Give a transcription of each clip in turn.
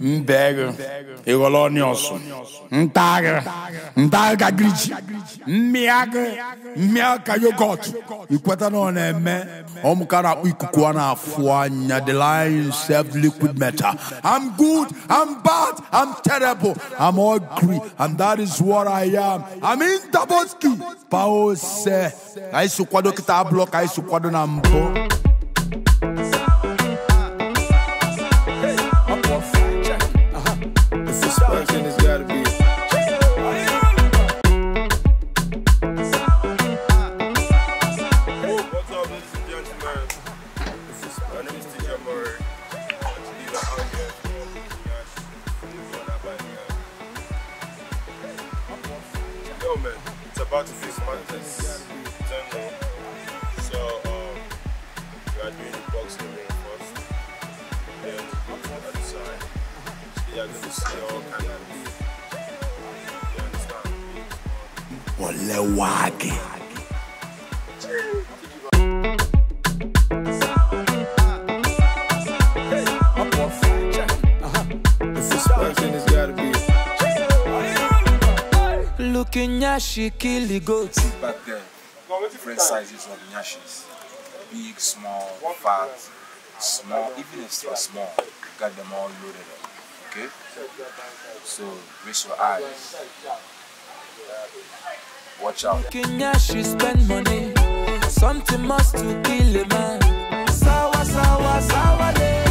mbega. Igolonios ntaga. Ntaga griji mmiaga mmiaka yogot ikweta na ọ na-eme ọmụka na-akpọ ikuku a na-afụ anya the line served liquid metal. I'm good. I'm bad. I'm terrible. I'm ugly. And that is what i am. I'm in taboski. Paose. Ka anyị si kwado ka anyị si kwado na mbụ Man, it's about to. Don't know. So, um, we are doing the first. Then, on the other are going to see all kind of. You understand? Looking at she kill the goat. back then, different sizes of nyashis. Big, small, fat, small, even if they're small, got them all loaded up. Okay? So raise your eyes. Watch out. She spend money. Something must to kill a man. Sawa, sawa, sawa day.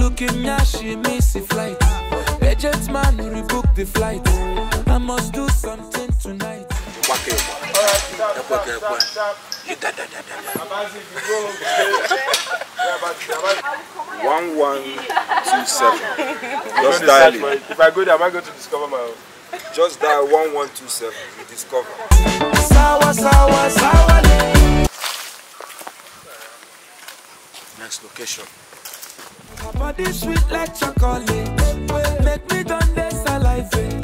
Looking at she miss a flight. Agent man rebook the flight. I must do something tonight. One one two seven. Just dial it. If I go there, am I going to discover my own? Just dial one one two seven. You discover. Sawa, sawa day. Next location. My body sweet like chocolate. Make me done this salivate.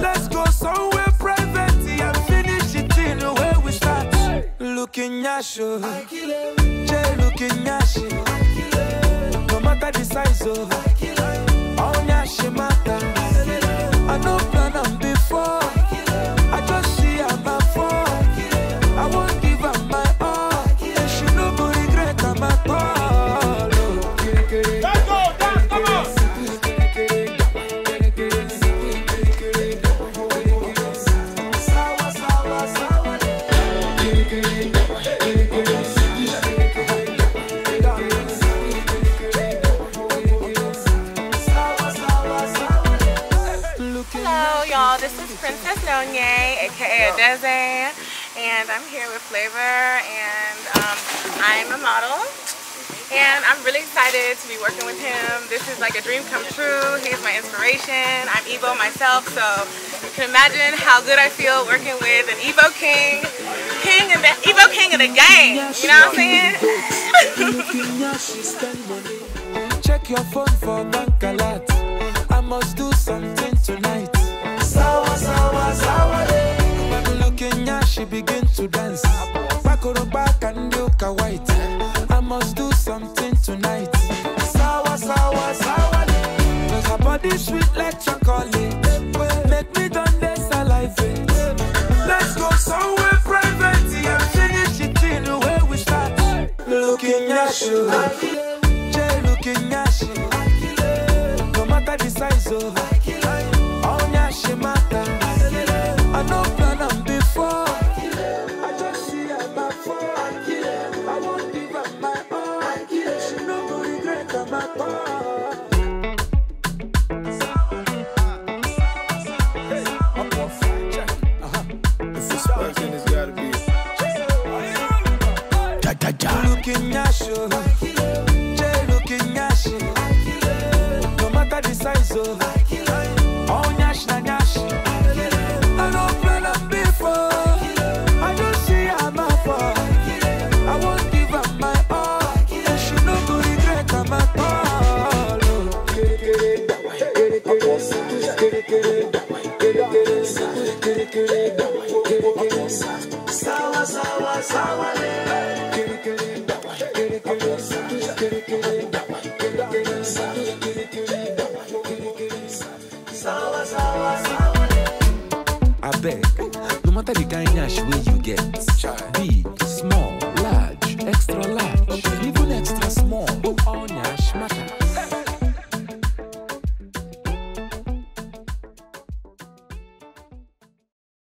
Let's go somewhere private and finish it in the way we start. Looking at you, Jay looking at you. No matter the size of, This is Princess Nonye, aka Adeze, and I'm here with Flavour, and um, I'm a model. And I'm really excited to be working with him. This is like a dream come true. He's my inspiration. I'm Igbo myself, so you can imagine how good I feel working with an Igbo King, King and the Igbo King of the game. You know what I'm saying? Check your phone for bank alert. I must do she begin to dance. Back on the back and look a white. I must do something tonight. Sawa, sawa, day. Cause her body sweet like chocolate. Make me done this salivate. Let's go somewhere private and finish it in the way we start. Looking at you. Jay looking at you. No matter the size of my far I won't give up my all. Sawa, sawa, I beg, no matter the kind ash way you get, be